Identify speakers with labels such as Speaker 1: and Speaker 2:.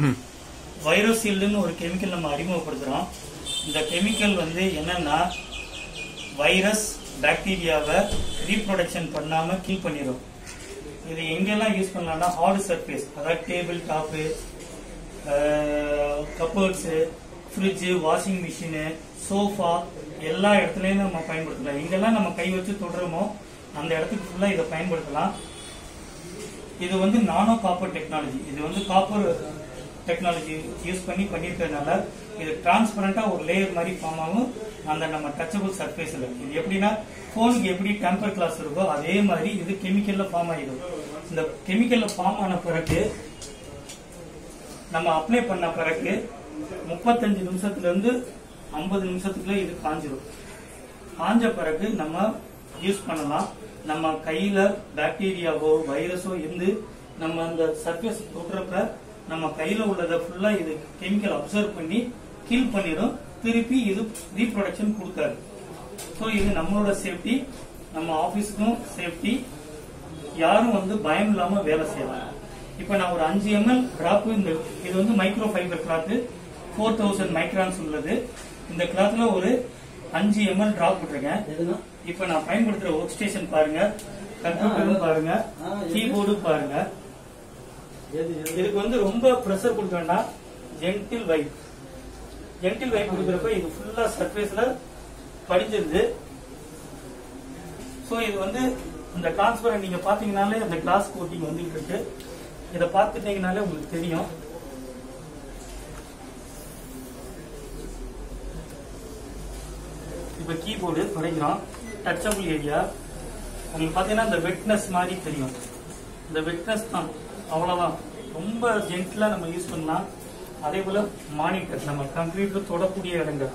Speaker 1: ம்
Speaker 2: வைரோசீல்டுன்னு ஒரு கெமிக்கல் நம்ம அறிமுகப்படுத்துகிறோம் இந்த கெமிக்கல் வந்து என்னன்னா வைரஸ் பாக்டீரியாவை ரீப்ரொடக்ஷன் பண்ணாமல் கில் பண்ணிடும் இது எங்கெல்லாம் யூஸ் பண்ணலாம்னா ஹார்டு சர்ஃபேஸ் அதாவது table top cupboards fridge washing machine sofa எல்லா இடத்துலையும் நம்ம பயன்படுத்தலாம். எங்கெல்லாம் நம்ம கை வச்சு தொடுறோமோ அந்த இடத்துக்கு ஃபுல்லாக இதை பயன்படுத்தலாம். இது வந்து நானோ காப்பர் டெக்னாலஜி இது வந்து காப்பர் டெக்னாலஜி யூஸ் பண்ணி பண்ணியிருக்கிறதுனால இது டிரான்ஸ்பரண்டா ஒரு லேயர் மாதிரி ஃபார்ம் ஆகும் அந்த நம்ம டச்சபிள் சர்ஃபேஸ்ல இது எப்படின்னா போனுக்கு எப்படி டெம்பர் கிளாஸ் இருக்கோ அதே மாதிரி இது கெமிக்கல்ல ஃபார்ம் ஆகிடும் இந்த கெமிக்கல்ல ஃபார்ம் ஆன பிறகு நம்ம அப்ளை பண்ண பிறகு முப்பத்தஞ்சு நிமிஷத்துல இருந்து ஐம்பது நிமிஷத்துக்குள்ள இது காஞ்சிடும் காஞ்ச பிறகு நம்ம யூஸ் பண்ணலாம். நம்ம கையில பாக்டீரியாவோ வைரஸோ இருந்து நம்ம அந்த சர்ஃபேஸ் தொடுறப்ப நம்ம கையில உள்ளதை ஃபுல்லா இது கெமிக்கல் அப்சர்வ் பண்ணி கில் பண்ணிடும் திருப்பி இது ரீப்ரொடக்ஷன் கொடுக்காது. ஸோ இது நம்மளோட சேஃப்டி நம்ம ஆபீஸ்க்கும் சேஃப்டி யாரும் வந்து பயம் இல்லாம வேலை செய்யலாம். இப்ப நான் ஒரு அஞ்சு எம்எல் டிராப் இந்த இது வந்து micro fibre cloth four thousand microns உள்ளது. இந்த கிளாத்ல ஒரு அஞ்சு எம்எல் டிராப் விட்டுருக்கேன். இப்ப நான் பயன்படுத்துற ஒர்க் ஸ்டேஷன் பாருங்க. கம்ப்யூட்டரும் பாருங்க கீபோர்டும் பாருங்க. இதுக்கு வந்து ரொம்ப ப்ரெஷர் கொடுக்க வேண்டாம். ஜென்டில் வைப் ஜென்டில் வைப் கொடுக்குறப்ப இது ஃபுல்லா சர்ஃபேஸ்ல படிஞ்சிருது. ஸோ இது வந்து இந்த டிரான்ஸ்பரண்ட் நீங்க பாத்தீங்கனாலே அந்த கிளாஸ் கோட்டிங் வந்துட்டு இருக்கு. இதை பார்த்துட்டீங்கனாலே உங்களுக்கு தெரியும். இப்ப கீபோர்டு துடைக்கிறோம். டச்சபிள் ஏரியா உங்களுக்கு பாத்தீங்கன்னா இந்த வெட்னஸ் மாதிரி தெரியும். இந்த விட்னஸ் தான். அவ்வளவுதான். ரொம்ப ஜென்டிலா நம்ம யூஸ் பண்ணலாம். அதே போல மானிட்டர் நம்ம கம்ப்யூட்டர் தொடக்கூடிய இடங்கள்.